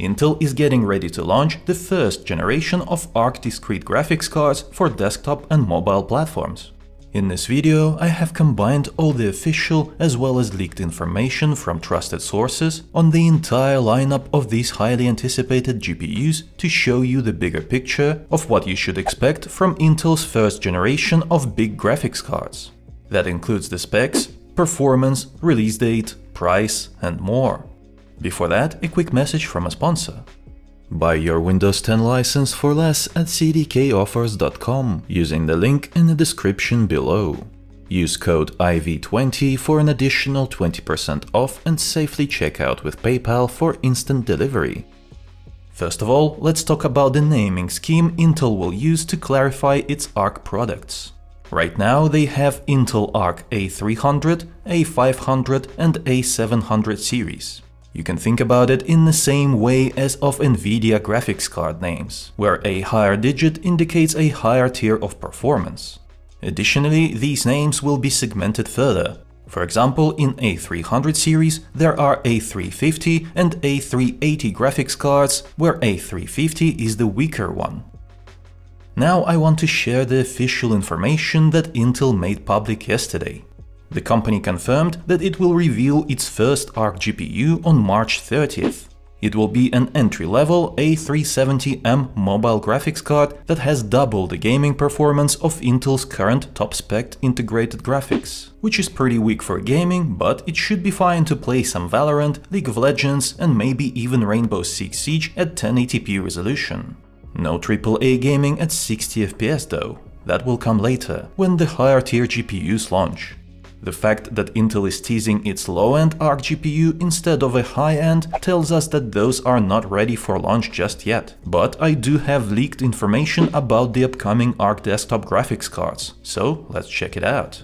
Intel is getting ready to launch the first generation of Arc discrete graphics cards for desktop and mobile platforms. In this video, I have combined all the official as well as leaked information from trusted sources on the entire lineup of these highly anticipated GPUs to show you the bigger picture of what you should expect from Intel's first generation of big graphics cards. That includes the specs, performance, release date, price, and more. Before that, a quick message from a sponsor. Buy your Windows 10 license for less at cdkoffers.com using the link in the description below. Use code IV20 for an additional 20% off and safely check out with PayPal for instant delivery. First of all, let's talk about the naming scheme Intel will use to clarify its ARC products. Right now they have Intel Arc A300, A500 and A700 series. You can think about it in the same way as of NVIDIA graphics card names, where a higher digit indicates a higher tier of performance. Additionally, these names will be segmented further. For example, in A300 series, there are A350 and A380 graphics cards, where A350 is the weaker one. Now I want to share the official information that Intel made public yesterday. The company confirmed that it will reveal its first ARC GPU on March 30th. It will be an entry-level A370M mobile graphics card that has double the gaming performance of Intel's current top-spec integrated graphics, which is pretty weak for gaming, but it should be fine to play some Valorant, League of Legends and maybe even Rainbow Six Siege at 1080p resolution. No AAA gaming at 60 FPS though. That will come later, when the higher tier GPUs launch. The fact that Intel is teasing its low-end Arc GPU instead of a high-end tells us that those are not ready for launch just yet. But I do have leaked information about the upcoming Arc desktop graphics cards, so let's check it out.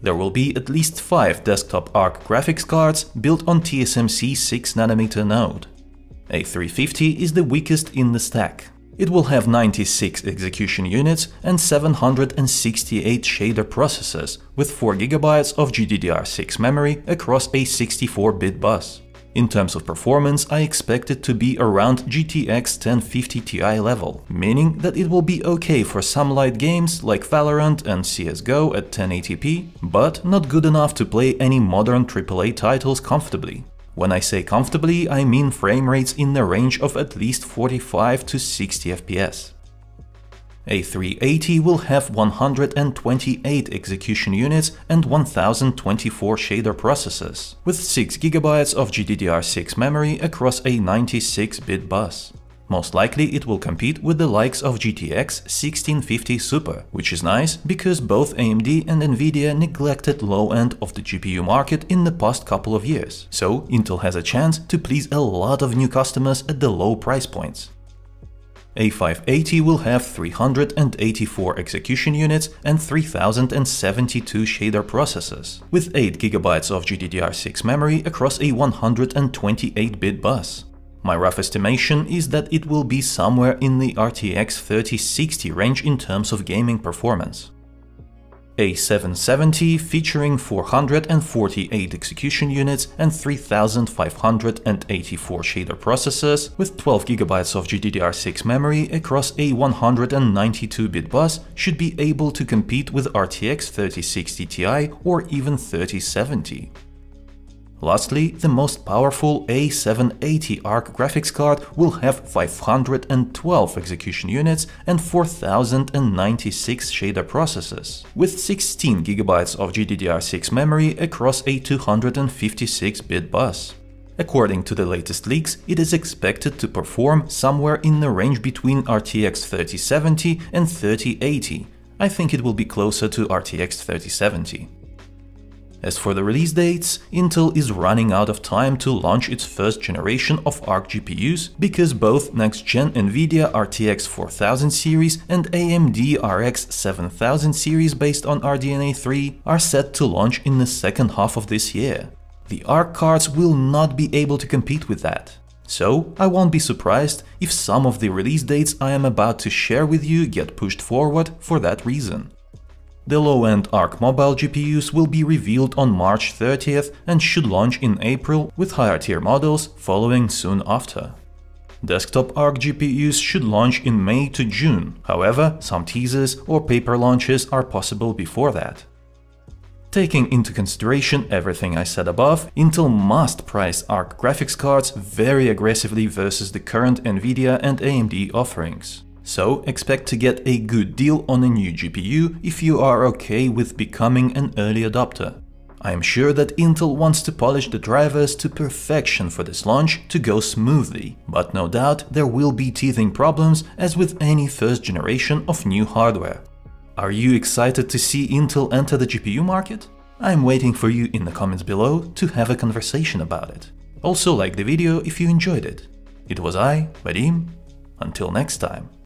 There will be at least 5 desktop Arc graphics cards built on TSMC 6nm node. A350 is the weakest in the stack, it will have 96 execution units and 768 shader processors with 4GB of GDDR6 memory across a 64-bit bus. In terms of performance, I expect it to be around GTX 1050 Ti level, meaning that it will be okay for some light games like Valorant and CSGO at 1080p, but not good enough to play any modern AAA titles comfortably. When I say comfortably, I mean frame rates in the range of at least 45 to 60 FPS. A380 will have 128 execution units and 1024 shader processors, with 6GB of GDDR6 memory across a 96-bit bus. Most likely it will compete with the likes of GTX 1650 Super, which is nice because both AMD and Nvidia neglected low-end of the GPU market in the past couple of years, so Intel has a chance to please a lot of new customers at the low price points. A580 will have 384 execution units and 3072 shader processors, with 8GB of GDDR6 memory across a 128-bit bus. My rough estimation is that it will be somewhere in the RTX 3060 range in terms of gaming performance. A770 featuring 448 execution units and 3584 shader processors with 12GB of GDDR6 memory across a 192-bit bus should be able to compete with RTX 3060 Ti or even 3070. Lastly, the most powerful A780 ARC graphics card will have 512 execution units and 4096 shader processors, with 16GB of GDDR6 memory across a 256-bit bus. According to the latest leaks, it is expected to perform somewhere in the range between RTX 3070 and 3080. I think it will be closer to RTX 3070. As for the release dates, Intel is running out of time to launch its first generation of ARC GPUs because both next-gen NVIDIA RTX 4000 series and AMD RX 7000 series based on RDNA 3 are set to launch in the second half of this year. The ARC cards will not be able to compete with that. So I won't be surprised if some of the release dates I am about to share with you get pushed forward for that reason. The low-end Arc Mobile GPUs will be revealed on March 30th and should launch in April with higher tier models following soon after. Desktop ARC GPUs should launch in May to June, however, some teasers or paper launches are possible before that. Taking into consideration everything I said above, Intel must price ARC graphics cards very aggressively versus the current Nvidia and AMD offerings. So expect to get a good deal on a new GPU if you are okay with becoming an early adopter. I am sure that Intel wants to polish the drivers to perfection for this launch to go smoothly, but no doubt there will be teething problems as with any first generation of new hardware. Are you excited to see Intel enter the GPU market? I'm waiting for you in the comments below to have a conversation about it. Also like the video if you enjoyed it. It was I, Vadim. Until next time.